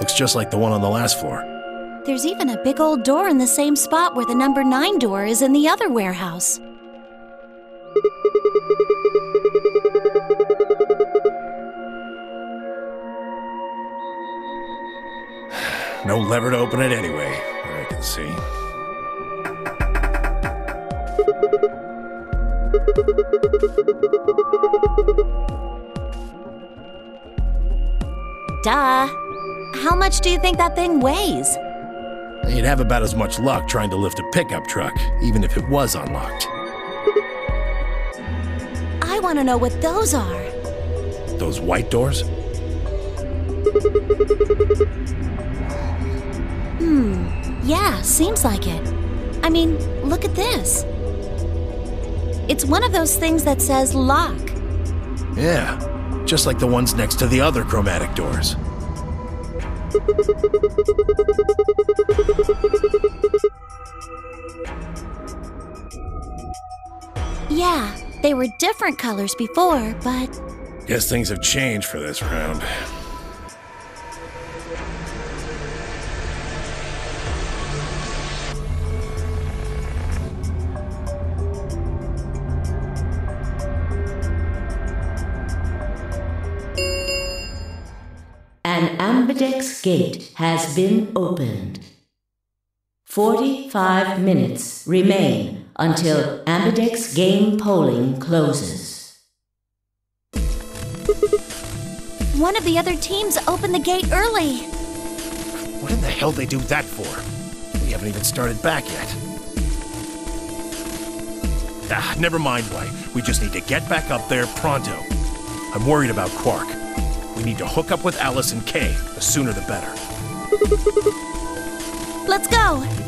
Looks just like the one on the last floor. There's even a big old door in the same spot where the number 9 door is in the other warehouse. No lever to open it anyway, I can see. Duh. How much do you think that thing weighs? You'd have about as much luck trying to lift a pickup truck, even if it was unlocked. I want to know what those are. Those white doors? Hmm. Yeah, seems like it. I mean, look at this. It's one of those things that says lock. Yeah, just like the ones next to the other chromatic doors. Yeah, they were different colors before, but Guess things have changed for this round. Gate has been opened. 45 minutes remain until ambidex game polling closes. one of the other teams opened the gate early. What in the hell they do that for? We haven't even started back yet. Ah, never mind, White. We just need to get back up there pronto. I'm worried about Quark. We need to hook up with Alice and K. The sooner the better. Let's go.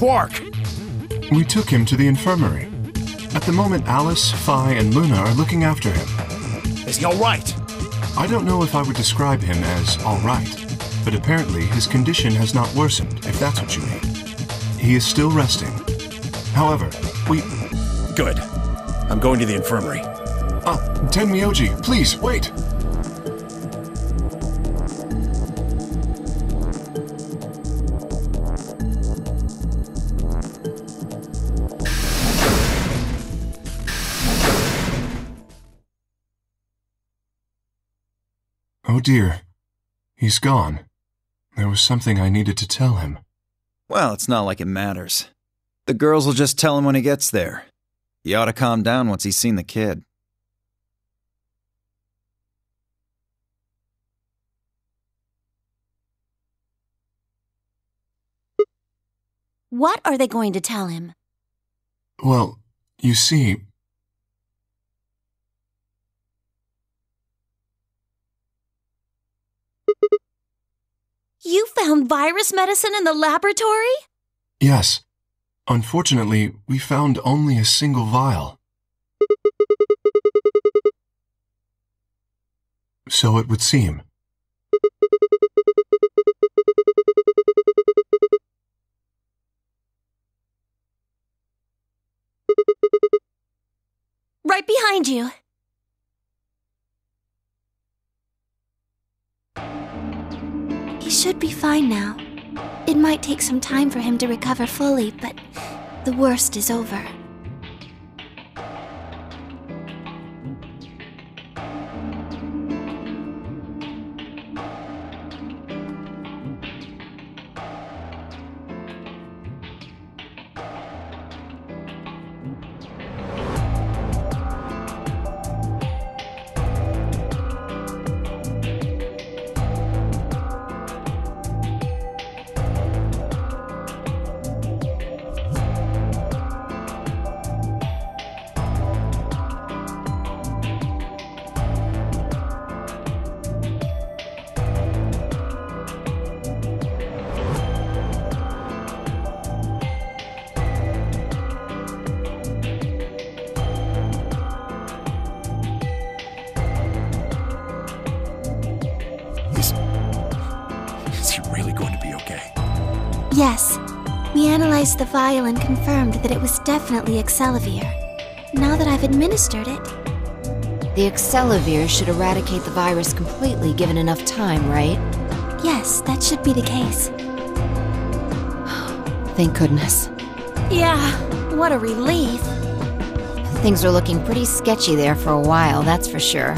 Quark? We took him to the infirmary. At the moment, Alice, Phi, and Luna are looking after him. Is he alright? I don't know if I would describe him as alright, but apparently his condition has not worsened, if that's what you mean. He is still resting. However, we. Good. I'm going to the infirmary. Ah, Tenmyouji, please, wait! Oh dear. He's gone. There was something I needed to tell him. Well, it's not like it matters. The girls will just tell him when he gets there. He ought to calm down once he's seen the kid. What are they going to tell him? Well, you see, You found virus medicine in the laboratory? yes. Unfortunately, we found only a single vial. So it would seem. Right behind you. He should be fine now. It might take some time for him to recover fully, but the worst is over. The vial and confirmed that it was definitely Excelavir. Now that I've administered it, The Excelavir should eradicate the virus completely given enough time, right? yes, that should be the case. Thank goodness. Yeah, what a relief. Things are looking pretty sketchy there for a while, that's for sure.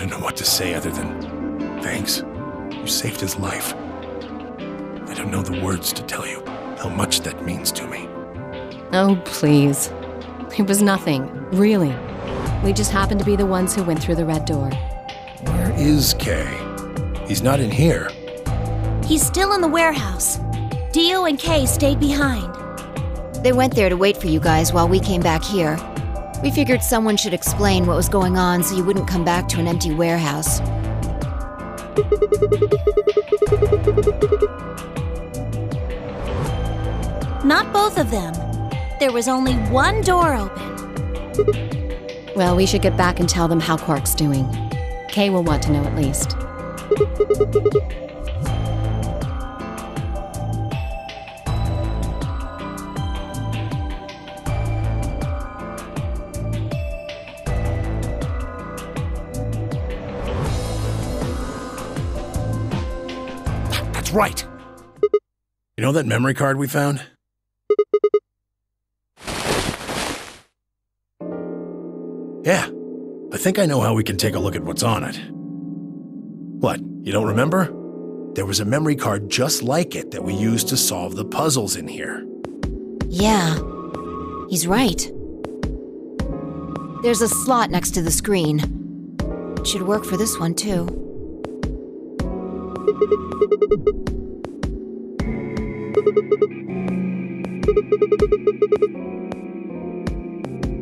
I don't know what to say other than thanks. You saved his life. I don't know the words to tell you how much that means to me. Oh, please. It was nothing, really. We just happened to be the ones who went through the red door. Where is K? He's not in here. He's still in the warehouse. Dio and K stayed behind. They went there to wait for you guys while we came back here. We figured someone should explain what was going on so you wouldn't come back to an empty warehouse. Not both of them. There was only one door open. Well, we should get back and tell them how Quark's doing. K will want to know at least. Right. You know that memory card we found? Yeah. I think I know how we can take a look at what's on it. What, you don't remember? There was a memory card just like it that we used to solve the puzzles in here. Yeah, he's right. There's a slot next to the screen. It should work for this one, too.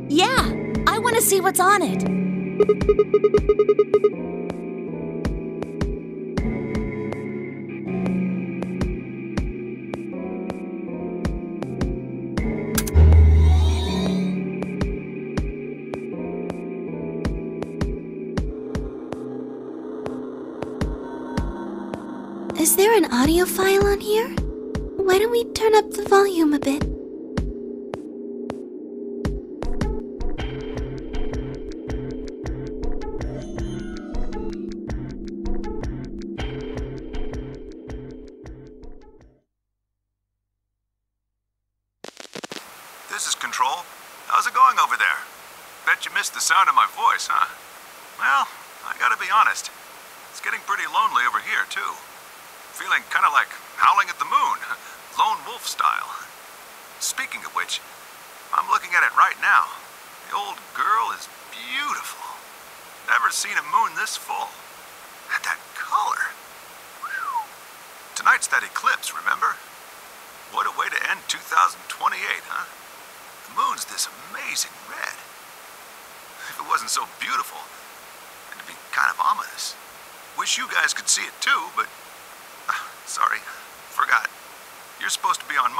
Yeah, I want to see what's on it. There an audio file on here? Why don't we turn up the volume a bit?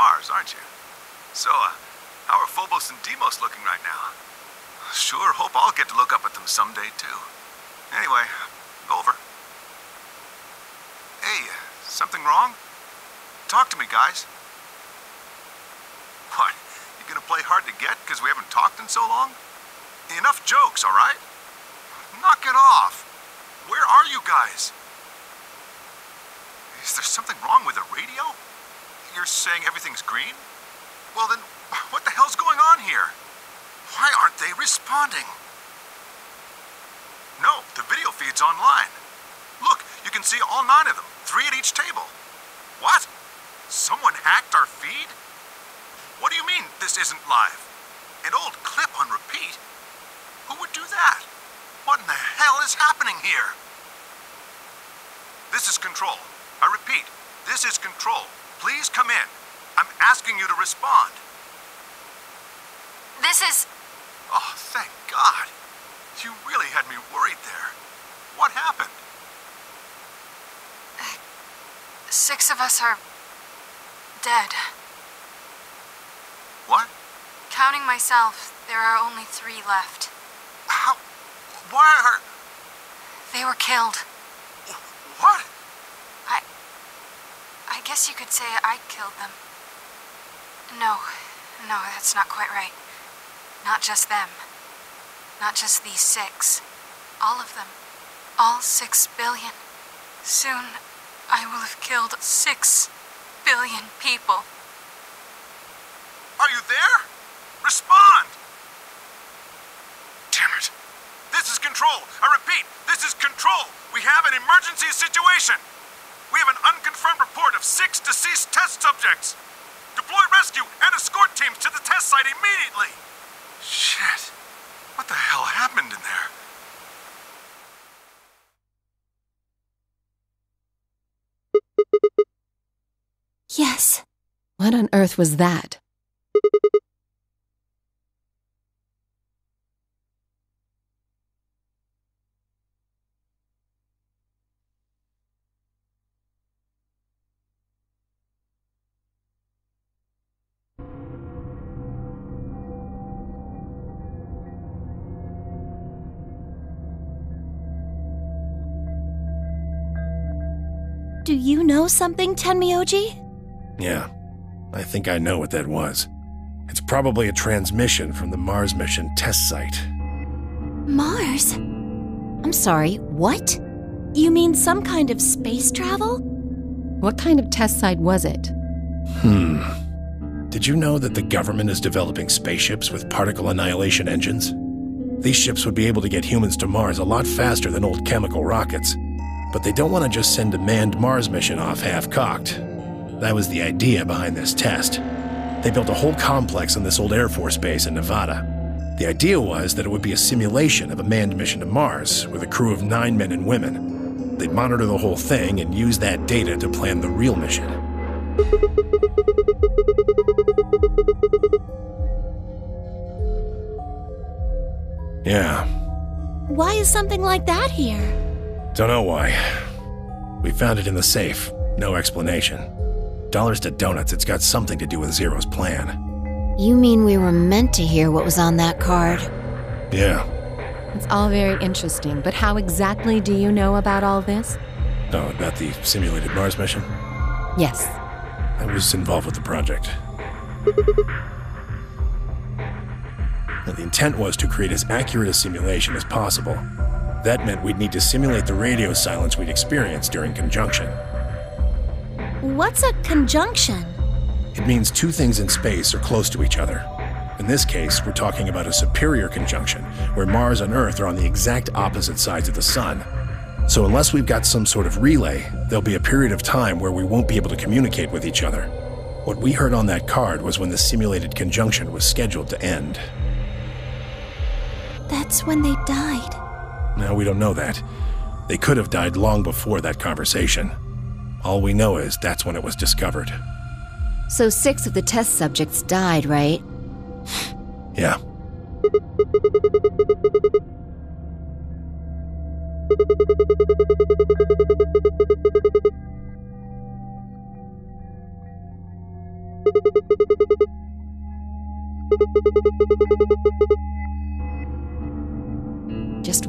Mars, aren't you? So, uh, how are Phobos and Deimos looking right now? Sure hope I'll get to look up at them someday, too. Anyway, over. Hey, something wrong? Talk to me, guys. What? You gonna play hard to get because we haven't talked in so long? Enough jokes, all right? Knock it off. Where are you guys? Is there something wrong with the radio? You're saying everything's green? Well then, what the hell's going on here? Why aren't they responding? No, the video feed's online. Look, you can see all nine of them, three at each table. What? Someone hacked our feed? What do you mean this isn't live? An old clip on repeat? Who would do that? What in the hell is happening here? This is Control. I repeat, this is Control. Please come in. I'm asking you to respond. This is. Oh, thank God. You really had me worried there. What happened? Uh, six of us are. dead. What? Counting myself, there are only three left. How? Why are. They were killed. What? I. I guess you could say I killed them. No, no, that's not quite right. Not just them. Not just these six. All of them. All six billion. Soon, I will have killed six billion people. Are you there? Respond! Damn it. This is Control. I repeat, this is Control. We have an emergency situation. We have an unconfirmed report of six deceased test subjects. Deploy rescue and escort teams to the test site immediately. Shit. What the hell happened in there? Yes. What on earth was that? Something, Tenmyouji? Yeah, I think I know what that was. It's probably a transmission from the Mars mission test site. Mars? I'm sorry, what? You mean some kind of space travel? What kind of test site was it? Hmm. Did you know that the government is developing spaceships with particle annihilation engines? These ships would be able to get humans to Mars a lot faster than old chemical rockets. But they don't want to just send a manned Mars mission off half cocked. That was the idea behind this test. They built a whole complex on this old Air Force base in Nevada. The idea was that it would be a simulation of a manned mission to Mars with a crew of nine men and women. They'd monitor the whole thing and use that data to plan the real mission. Yeah, Why is something like that here? Don't know why. We found it in the safe. No explanation. Dollars to donuts, it's got something to do with Zero's plan. You mean we were meant to hear what was on that card? Yeah. It's all very interesting, but how exactly do you know about all this? Oh, about the simulated Mars mission? Yes. I was involved with the project. Now, the intent was to create as accurate a simulation as possible. That meant we'd need to simulate the radio silence we'd experienced during conjunction. What's a conjunction? It means two things in space are close to each other. In this case, we're talking about a superior conjunction, where Mars and Earth are on the exact opposite sides of the Sun. So, unless we've got some sort of relay, there'll be a period of time where we won't be able to communicate with each other. What we heard on that card was when the simulated conjunction was scheduled to end. That's when they died. No, we don't know that. They could have died long before that conversation. All we know is that's when it was discovered. So six of the test subjects died, right? Yeah.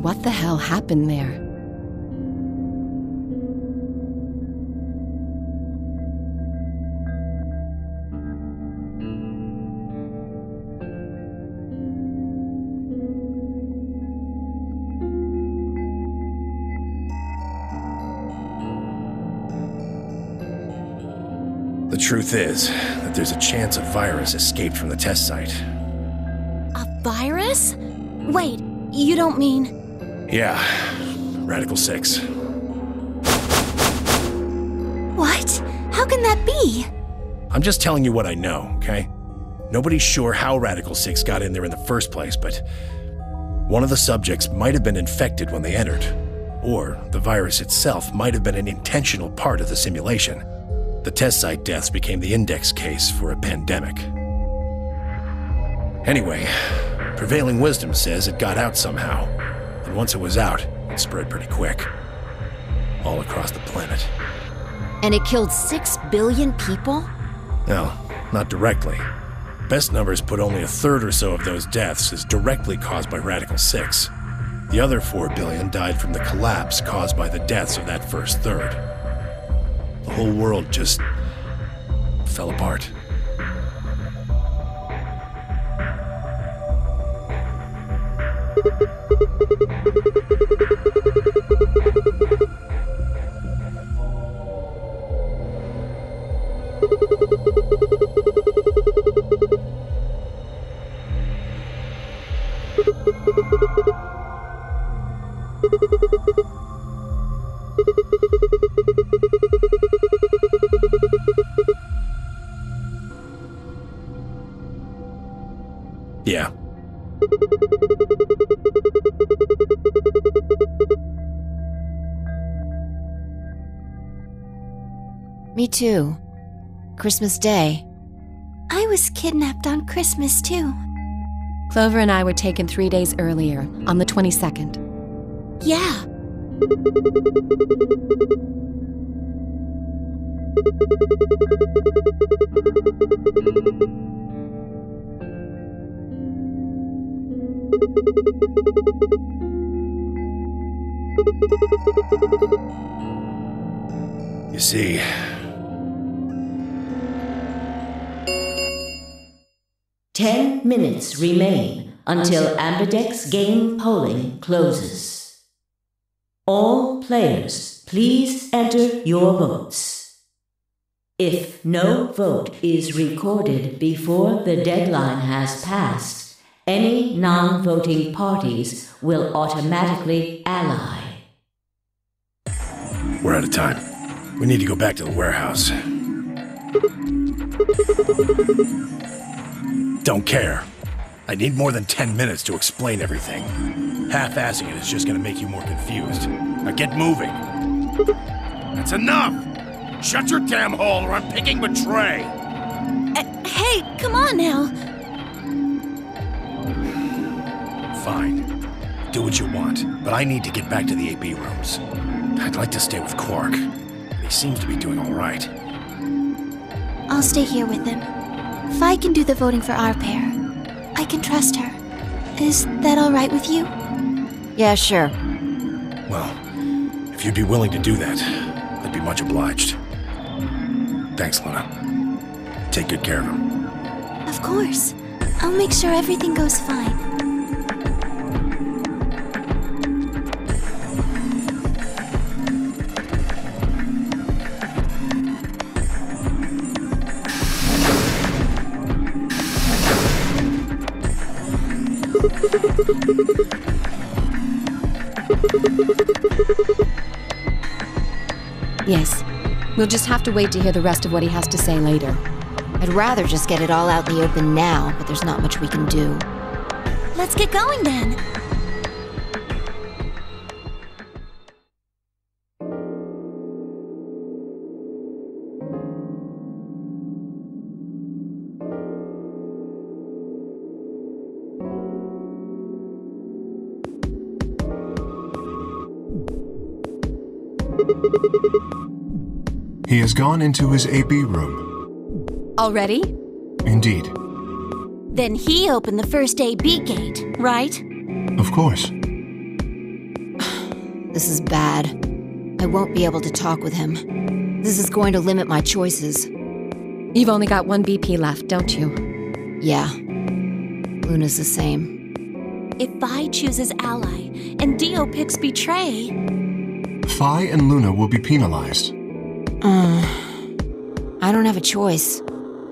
What the hell happened there? The truth is that there's a chance a virus escaped from the test site. A virus? Wait, you don't mean. Yeah, Radical 6. What? How can that be? I'm just telling you what I know, okay? Nobody's sure how Radical 6 got in there in the first place, but one of the subjects might have been infected when they entered. Or the virus itself might have been an intentional part of the simulation. The test site deaths became the index case for a pandemic. Anyway, prevailing wisdom says it got out somehow. And once it was out, it spread pretty quick. All across the planet. And it killed six billion people? No, not directly. Best numbers put only a third or so of those deaths as directly caused by Radical 6. The other 4 billion died from the collapse caused by the deaths of that first third. The whole world just fell apart. Too. Christmas Day. I was kidnapped on Christmas, too. Clover and I were taken three days earlier, on the 22nd. Yeah. You see, Ten minutes remain until Ambidex game polling closes. All players, please enter your votes. If no vote is recorded before the deadline has passed, any non voting parties will automatically ally. we're out of time. We need to go back to the warehouse. Don't care. I need more than 10 minutes to explain everything. Half assing it is just gonna make you more confused. Now get moving. That's enough! Shut your damn hole or I'm picking betray! Uh, hey, come on now. Fine. Do what you want, but I need to get back to the AB rooms. I'd like to stay with Quark. He seems to be doing all right. I'll stay here with him. Phi can do the voting for our pair. I can trust her. Is that all right with you? Yeah, sure. Well, if you'd be willing to do that, I'd be much obliged. Thanks, Luna. Take good care of him. Of course. I'll make sure everything goes fine. Yes. We'll just have to wait to hear the rest of what he has to say later. I'd rather just get it all out in the open now, but there's not much we can do. Let's get going then. He has gone into his AB room. Already? Indeed. Then he opened the first AB gate, right? Of course. This is bad. I won't be able to talk with him. This is going to limit my choices. You've only got one BP left, don't you? Yeah. Luna's the same. If Phi chooses ally and Dio picks betray, Phi and Luna will be penalized. Uh, I don't have a choice.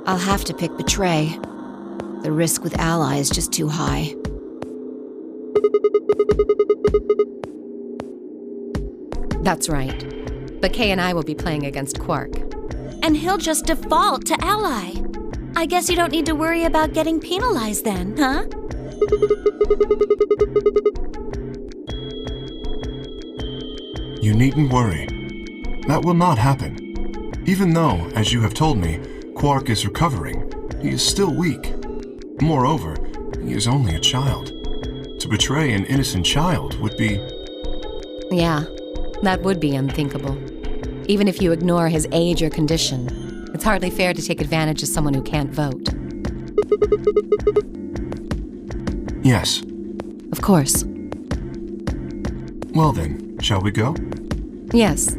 I'll have to pick betray. The risk with ally is just too high. That's right. But K and I will be playing against Quark. and he'll just default to ally. I guess you don't need to worry about getting penalized then, huh? You needn't worry. That will not happen. Even though, as you have told me, Quark is recovering, he is still weak. Moreover, he is only a child. To betray an innocent child would be. Yeah, that would be unthinkable. Even if you ignore his age or condition, it's hardly fair to take advantage of someone who can't vote. Yes. Of course. Well then, shall we go? Yes.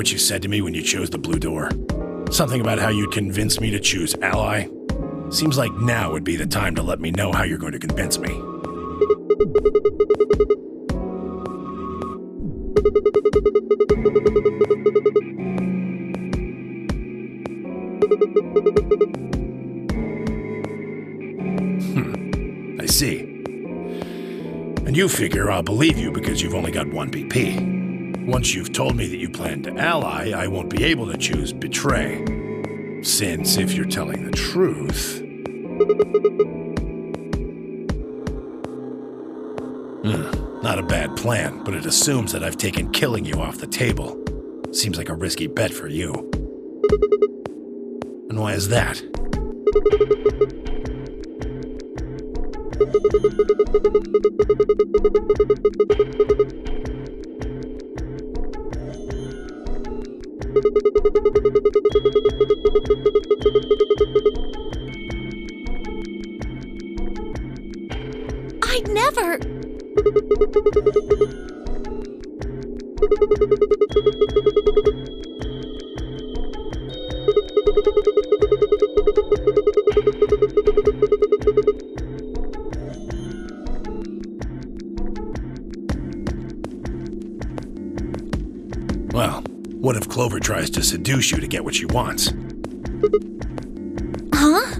What you said to me when you chose the blue door? Something about how you'd convince me to choose ally? Seems like now would be the time to let me know how you're going to convince me. Hmm, I see. And you figure I'll believe you because you've only got one BP. Once you've told me that you plan to ally, I won't be able to choose betray. Since, if you're telling the truth. Hmm, not a bad plan, but it assumes that I've taken killing you off the table. Seems like a risky bet for you. And why is that? To seduce you to get what she wants? Huh?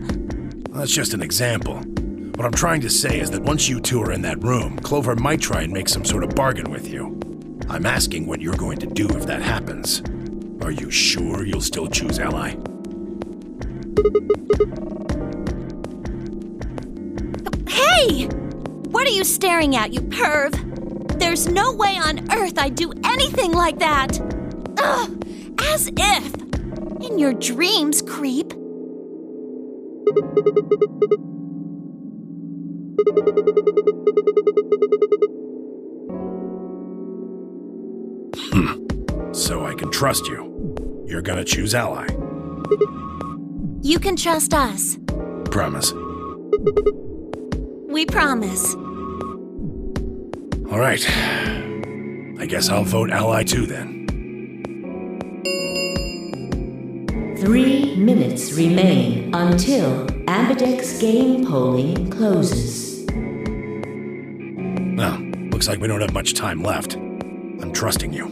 That's just an example. What I'm trying to say is that once you two are in that room, Clover might try and make some sort of bargain with you. I'm asking what you're going to do if that happens. Are you sure you'll still choose Ally? Hey! What are you staring at, you perv? There's no way on earth I'd do anything like that! Ugh! If! In your dreams, creep. Hmm. So I can trust you. You're gonna choose Ally. You can trust us. Promise. We promise. All right. I guess I'll vote Ally too then. Three minutes remain until Ambidex game polling closes. Well, looks like we don't have much time left. I'm trusting you.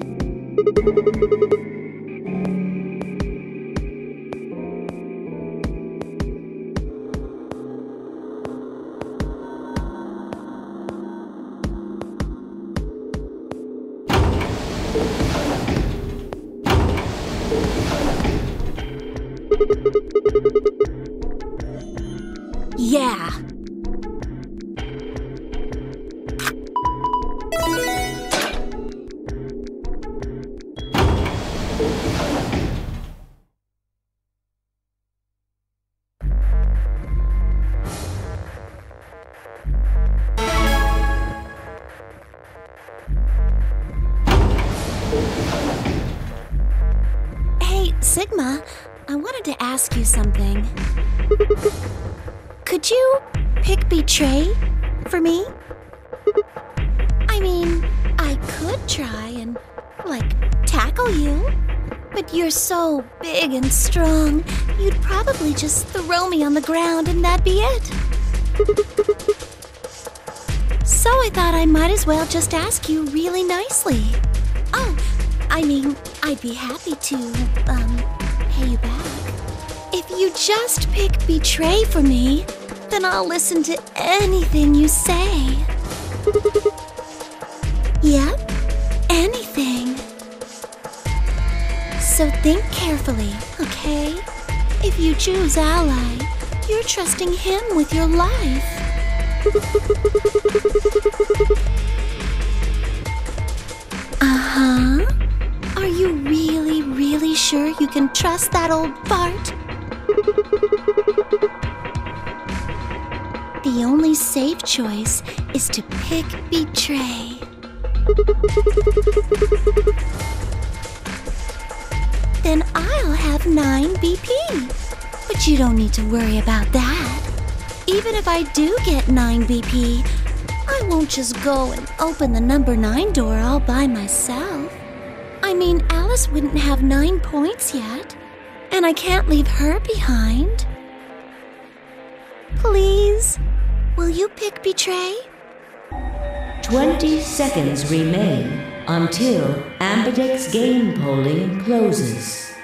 Mean, I could try and, like, tackle you. But you're so big and strong, you'd probably just throw me on the ground and that'd be it. So I thought I might as well just ask you really nicely. Oh, I mean, I'd be happy to, um, pay you back. If you just pick Betray for me, then I'll listen to anything you say. So think carefully, okay? If you choose Ally, you're trusting him with your life. uh huh. Are you really, really sure you can trust that old fart? The only safe choice is to pick Betray. Have 9 BP. But you don't need to worry about that. Even if I do get 9 BP, I won't just go and open the number 9 door all by myself. I mean, Alice wouldn't have 9 points yet, and I can't leave her behind. Please, will you pick Betray? 20 seconds remain until Ambidex game polling closes.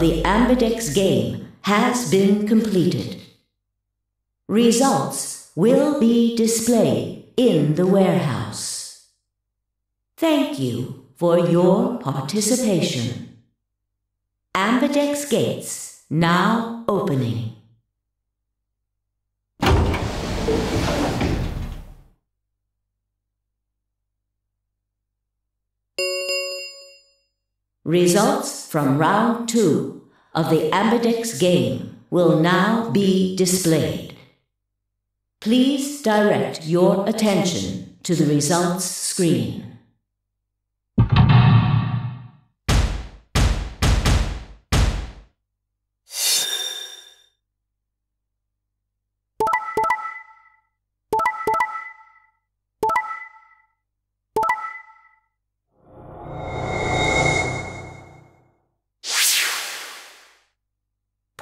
The Ambidex game has been completed. Results will be displayed in the warehouse. Thank you for your participation. Ambidex gates now opening. Results from round two of the Ambidex game will now be displayed. Please direct your attention to the results screen.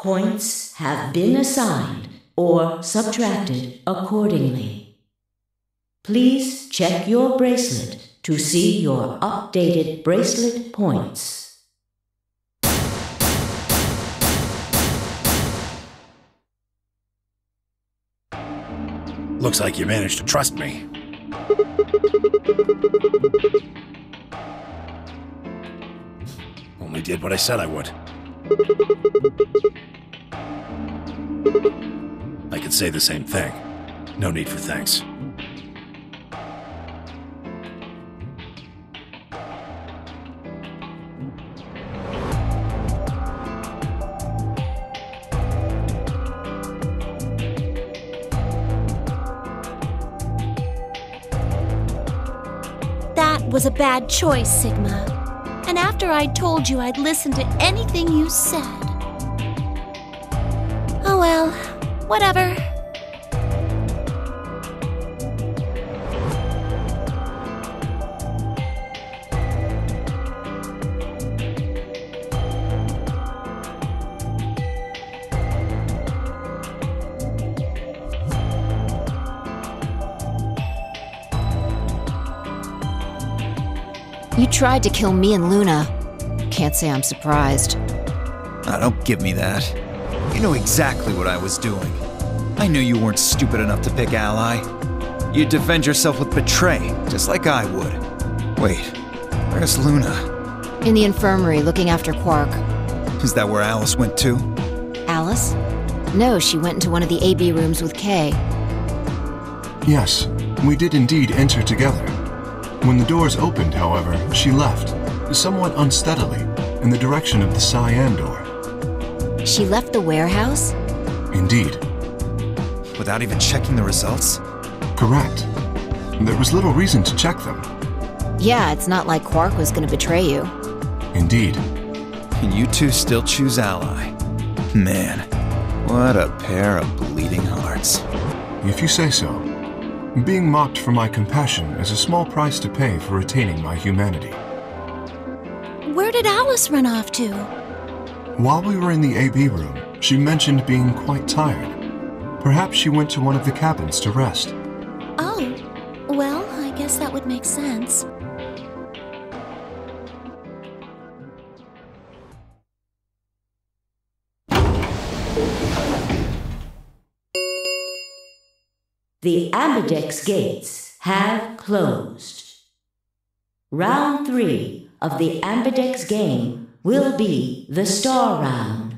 Points have been assigned or subtracted accordingly. Please check your bracelet to see your updated bracelet points. Looks like you managed to trust me. Only did what I said I would. I could say the same thing. No need for thanks. That was a bad choice, Sigma. And after I told you I'd listen to anything you said, whatever. You tried to kill me and Luna. Can't say I'm surprised. Ah, don't give me that. You know exactly what I was doing. I knew you weren't stupid enough to pick Ally. You'd defend yourself with Betray, just like I would. Wait, where's Luna? In the infirmary, looking after Quark. Is that where Alice went to? Alice? No, she went into one of the AB rooms with K. Yes, we did indeed enter together. When the doors opened, however, she left, somewhat unsteadily, in the direction of the cyan door. She left the warehouse? Indeed. Without even checking the results? Correct. There was little reason to check them. Yeah, it's not like Quark was gonna betray you. Indeed. And you two still choose Ally. Man, what a pair of bleeding hearts. If you say so. Being mocked for my compassion is a small price to pay for retaining my humanity. Where did Alice run off to? While we were in the AB room, she mentioned being quite tired. Perhaps she went to one of the cabins to rest. Oh, well, I guess that would make sense. The Ambidex gates have closed. Round three of the Ambidex game will be the Star Round.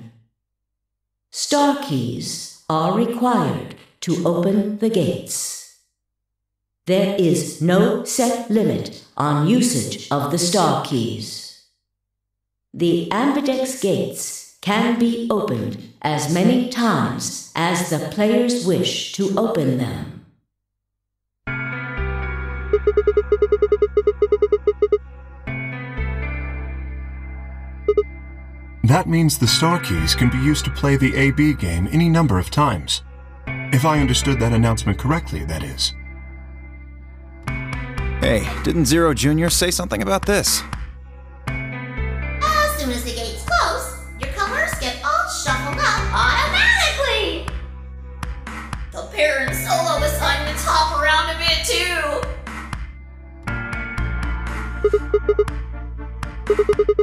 Star keys are required to open the gates. There is no set limit on usage of the Star keys. The Ambidex gates can be opened as many times as the players wish to open them. That means the star keys can be used to play the AB game any number of times. If I understood that announcement correctly, that is. Hey, didn't Zero Jr. say something about this? As soon as the gates close, your colors get all shuffled up automatically. The parent solo assignments hop around a bit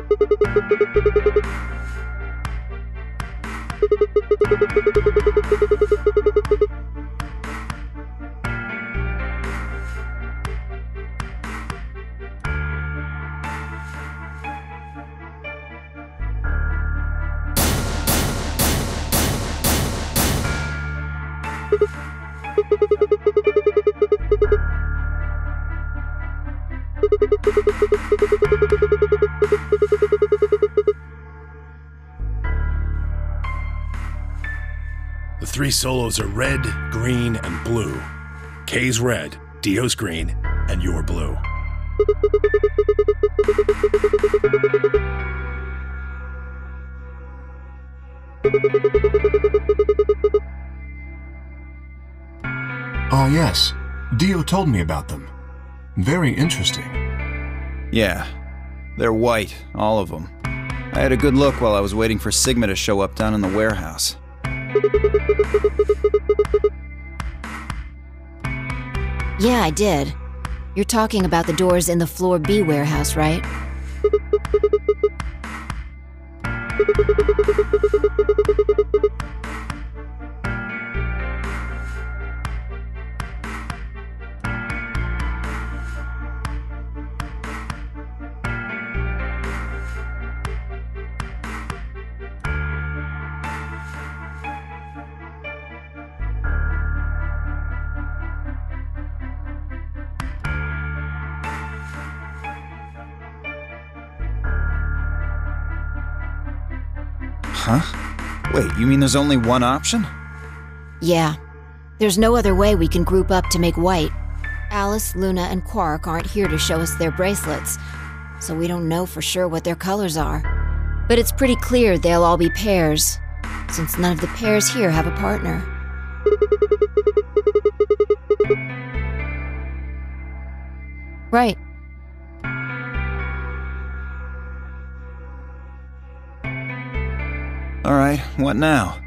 too. The three solos are red, green, and blue. K's red, Dio's green, and you're blue. Ah, yes. Dio told me about them. Very interesting. Yeah, they're white, all of them. I had a good look while I was waiting for Sigma to show up down in the warehouse. Yeah, I did. You're talking about the doors in the Floor B warehouse, right? Wait, you mean there's only one option? Yeah. There's no other way we can group up to make white. Alice, Luna, and Quark aren't here to show us their bracelets, so we don't know for sure what their colors are. But it's pretty clear they'll all be pairs, since none of the pairs here have a partner. Right. Alright, what now?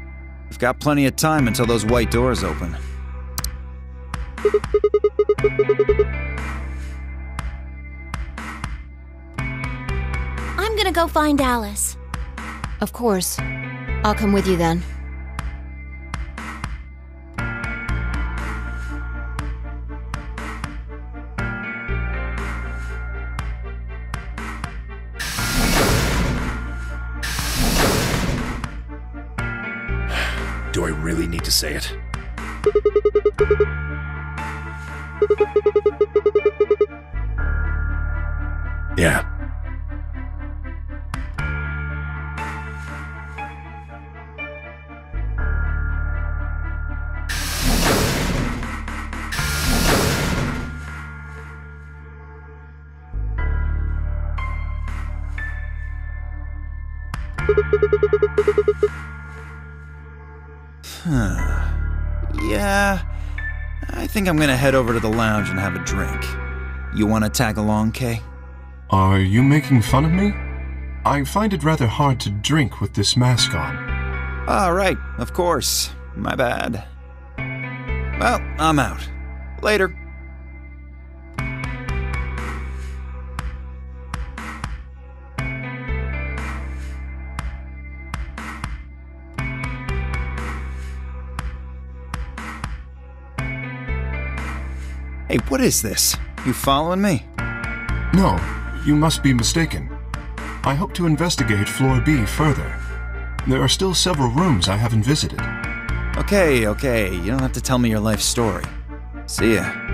We've got plenty of time until those white doors open. I'm gonna go find Alice. Of course. I'll come with you then. Say it? Yeah. Yeah, I think I'm gonna head over to the lounge and have a drink. You wanna tag along, K? Are you making fun of me? I find it rather hard to drink with this mask on. Ah, right, of course. My bad. Well, I'm out. Later. Hey, what is this? You following me? No, you must be mistaken. I hope to investigate Floor B further. There are still several rooms I haven't visited. Okay, okay, you don't have to tell me your life story. See ya.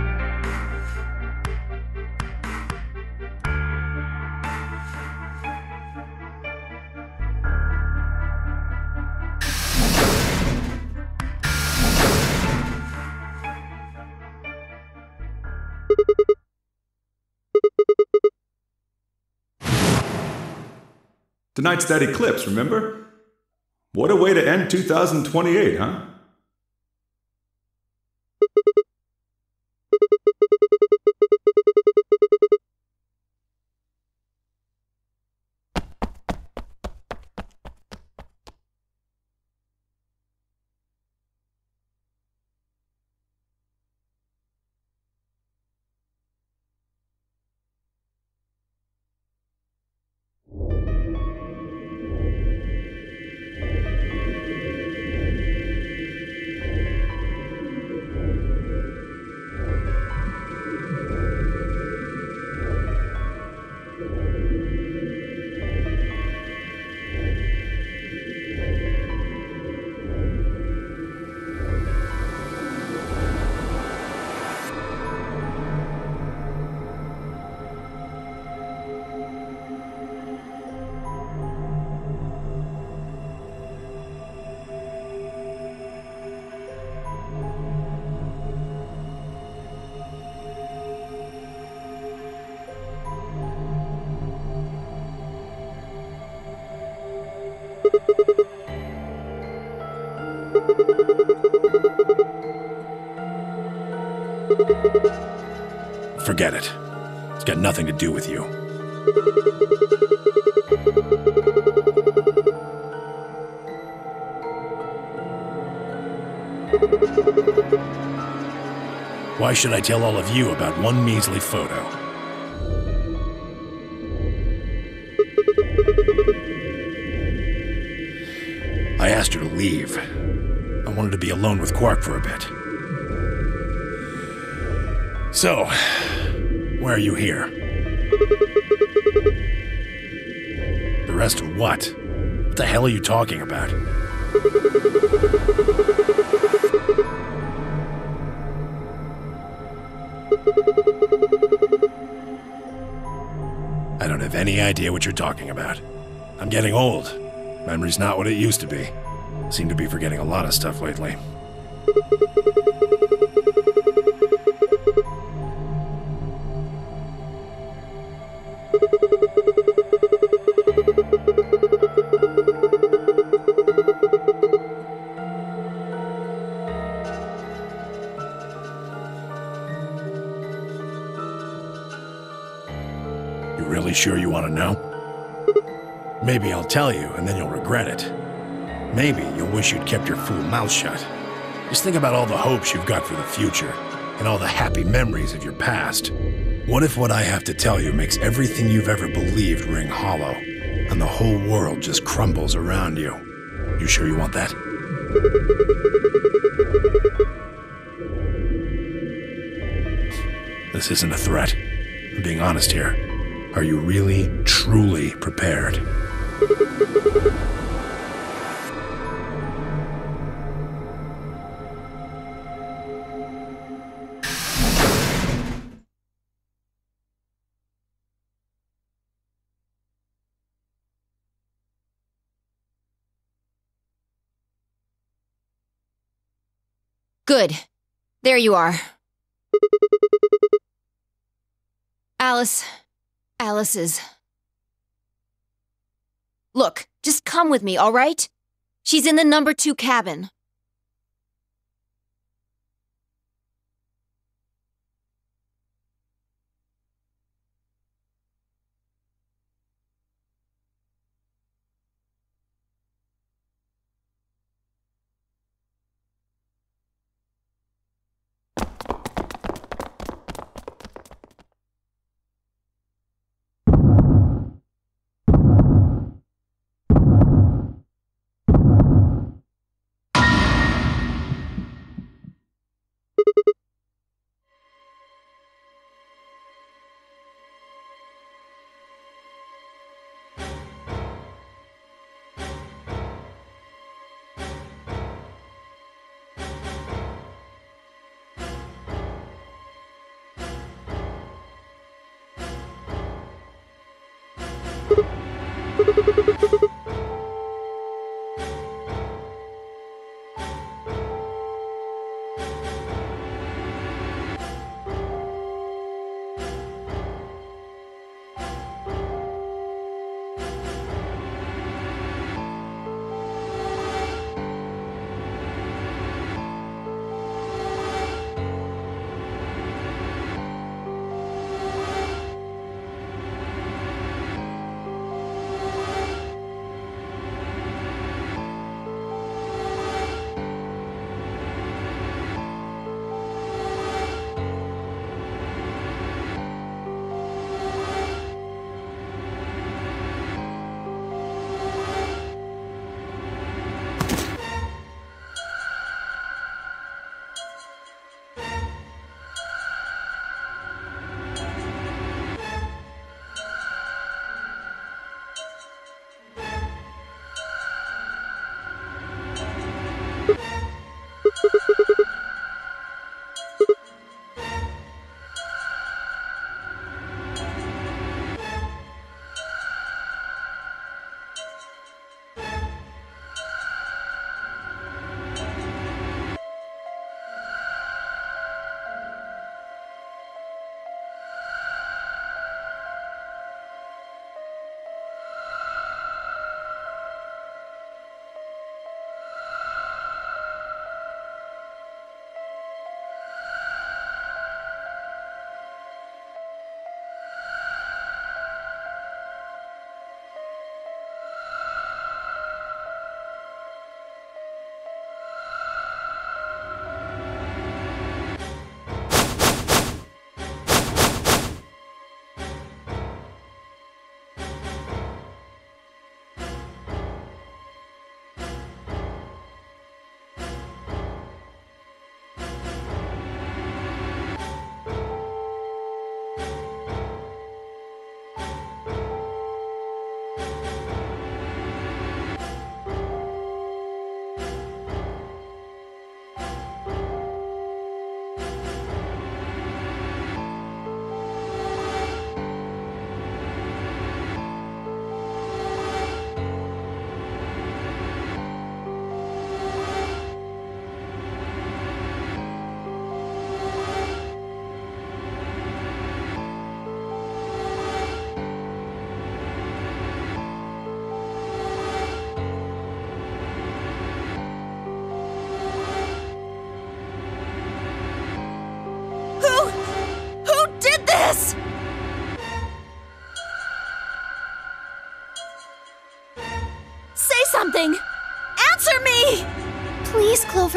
That eclipse, remember? What a way to end 2028, huh? Forget it. It's got nothing to do with you. Why should I tell all of you about one measly photo? I asked her to leave. I wanted to be alone with Quark for a bit. So, why are you here? The rest of what? What the hell are you talking about? I don't have any idea what you're talking about. I'm getting old. Memory's not what it used to be. Seem to be forgetting a lot of stuff lately. Maybe I'll tell you and then you'll regret it. Maybe you'll wish you'd kept your fool mouth shut. Just think about all the hopes you've got for the future and all the happy memories of your past. What if what I have to tell you makes everything you've ever believed ring hollow and the whole world just crumbles around you? You sure you want that? This isn't a threat. I'm being honest here. Are you really, truly prepared? Good. There you are. Alice. Alice is. Look, just come with me, all right? She's in the number two cabin. Who? Who did this?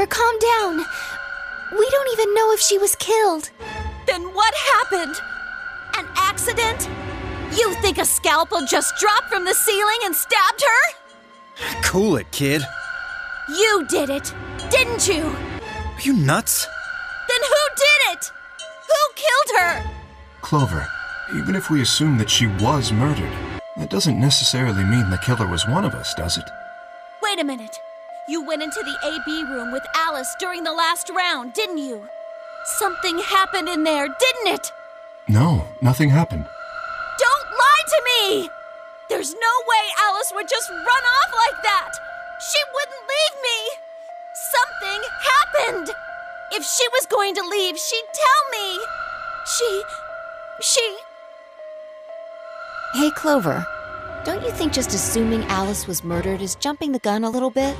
Calm down. We don't even know if she was killed. Then what happened? An accident? You think a scalpel just dropped from the ceiling and stabbed her? Cool it, kid. You did it, didn't you? Are you nuts? Then who did it? Who killed her? Clover, even if we assume that she was murdered, that doesn't necessarily mean the killer was one of us, does it? Wait a minute. You went into the AB room with Alice during the last round, didn't you? Something happened in there, didn't it? No, nothing happened. Don't lie to me! There's no way Alice would just run off like that! She wouldn't leave me! Something happened! If she was going to leave, she'd tell me! She. she. Hey, Clover. Don't you think just assuming Alice was murdered is jumping the gun a little bit?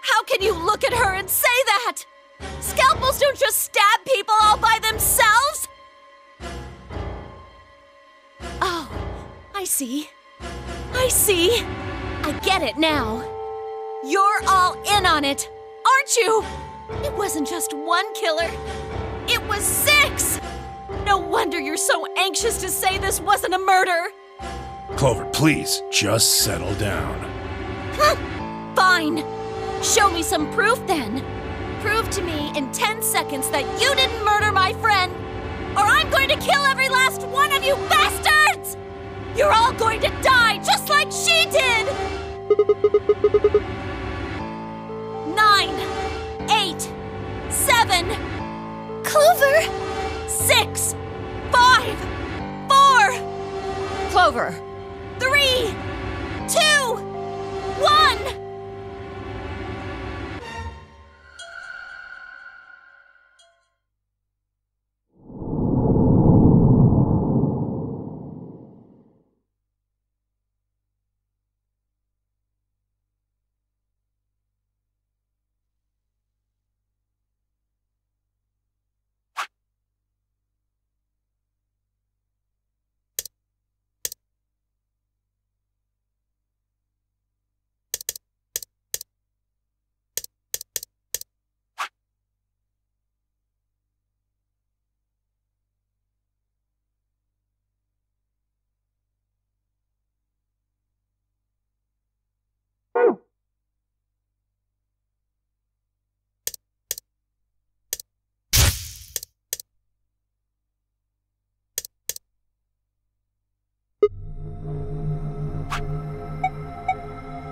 How can you look at her and say that? Scalpels don't just stab people all by themselves! Oh, I see. I see. I get it now. You're all in on it, aren't you? It wasn't just one killer, it was six! No wonder you're so anxious to say this wasn't a murder! Clover, please, just settle down. Fine. Show me some proof then. Prove to me in 10 seconds that you didn't murder my friend, or I'm going to kill every last one of you bastards! You're all going to die just like she did! Nine, eight, seven, Clover! six, five, four, Clover! three, two, one!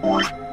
What?